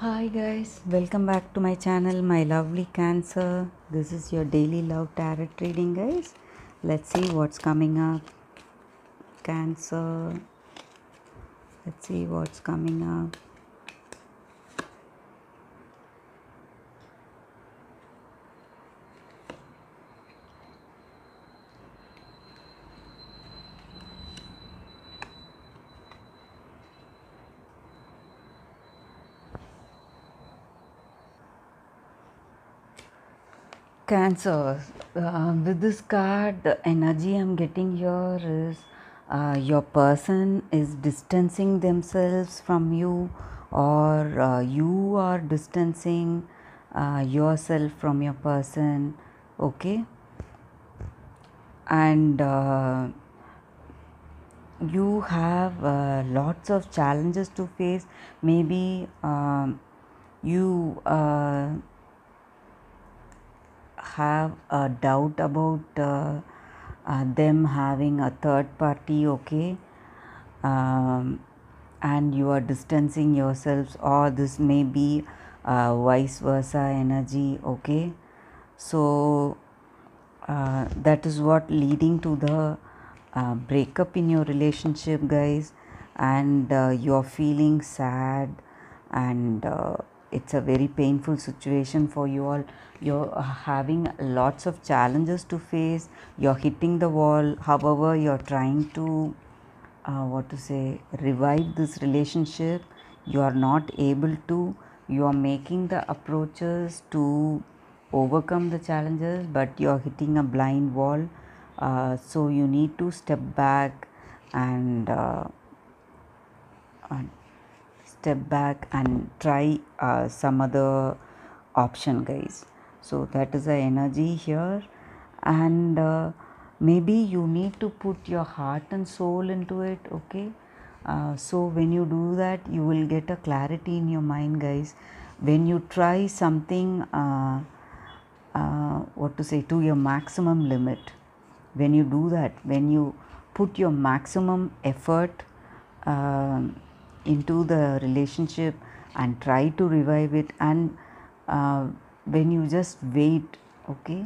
Hi guys, welcome back to my channel, my lovely Cancer. This is your daily love tarot reading, guys. Let's see what's coming up. Cancer. Let's see what's coming up. Cancer. Uh, with this card, the energy I'm getting here is uh, your person is distancing themselves from you, or uh, you are distancing uh, yourself from your person. Okay, and uh, you have lots of challenges to face. Maybe um, you. Uh, have a doubt about uh, uh, them having a third party, okay, um, and you are distancing yourselves, or this may be uh, vice versa energy, okay. So uh, that is what leading to the uh, breakup in your relationship, guys, and uh, you're feeling sad and it's a very painful situation for you all. You're having lots of challenges to face. You're hitting the wall. However you're trying to uh, what to say revive this relationship. You are not able to. You are making the approaches to overcome the challenges but you're hitting a blind wall. Uh, so you need to step back and, uh, and step back and try uh, some other option guys. So that is the energy here. And uh, maybe you need to put your heart and soul into it okay? Uh, so when you do that you will get a clarity in your mind guys. When you try something uh, uh what to say to your maximum limit when you do that when you put your maximum effort um, into the relationship and try to revive it. And uh, when you just wait okay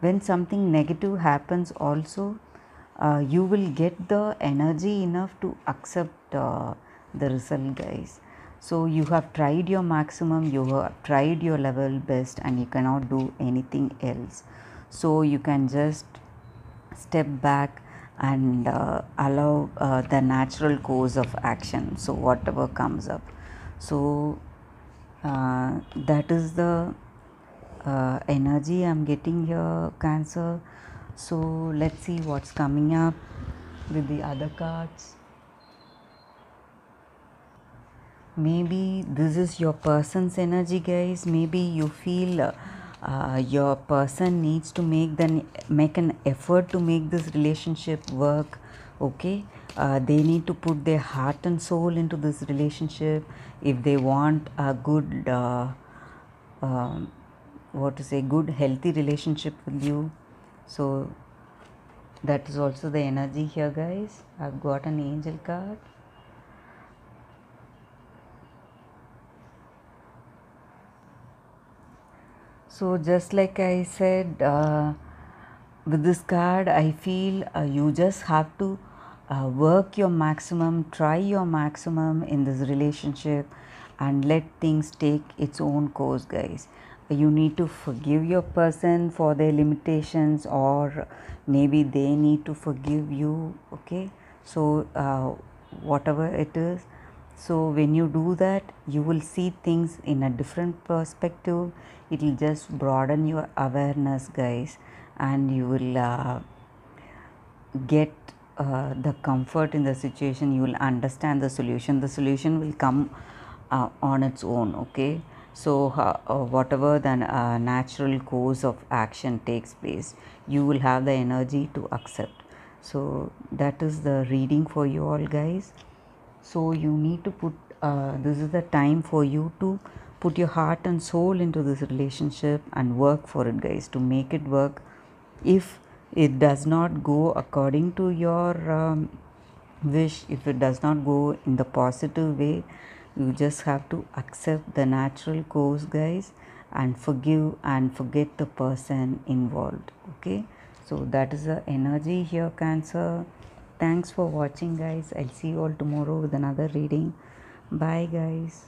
when something negative happens also uh, you will get the energy enough to accept uh, the result guys. So you have tried your maximum you have tried your level best and you cannot do anything else. So you can just step back and uh, allow uh, the natural course of action. So whatever comes up. So uh, that is the uh, energy i'm getting here cancer. So let's see what's coming up with the other cards. Maybe this is your person's energy guys. Maybe you feel uh, your person needs to make the make an effort to make this relationship work okay? Uh, they need to put their heart and soul into this relationship. If they want a good uh, um, what to say good healthy relationship with you. So that is also the energy here guys. I've got an angel card so just like i said uh, with this card i feel uh, you just have to uh, work your maximum try your maximum in this relationship and let things take its own course guys. You need to forgive your person for their limitations or maybe they need to forgive you okay? So uh, whatever it is so when you do that you will see things in a different perspective. It will just broaden your awareness guys and you will uh, get uh, the comfort in the situation. You will understand the solution. The solution will come uh, on its own okay? So uh, whatever the uh, natural course of action takes place you will have the energy to accept. So that is the reading for you all guys so you need to put uh, this is the time for you to put your heart and soul into this relationship and work for it guys to make it work. If it does not go according to your um, wish if it does not go in the positive way you just have to accept the natural course guys and forgive and forget the person involved okay? So that is the energy here cancer thanks for watching guys. I'll see you all tomorrow with another reading. Bye guys